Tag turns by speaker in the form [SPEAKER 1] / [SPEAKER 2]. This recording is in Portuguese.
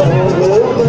[SPEAKER 1] Uhum.